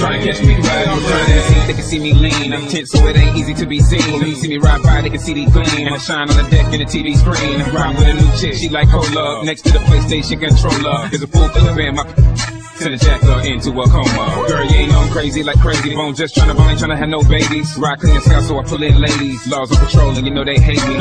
Trying to catch me riding dirty. They can see me lean, I'm tense so it ain't easy to be seen. When you see me ride by, they can see the gleam. And I shine on the deck in the TV screen. I Ride with a new chick, she like cola. Next to the PlayStation controller is a full clip in my Send a jacker into a coma. Girl, you ain't on crazy like Krayzie Bone. Just tryna bone, ain't tryna have no babies. Ride clean sky, so I pull in ladies. Laws of patrol, and you know they hate me.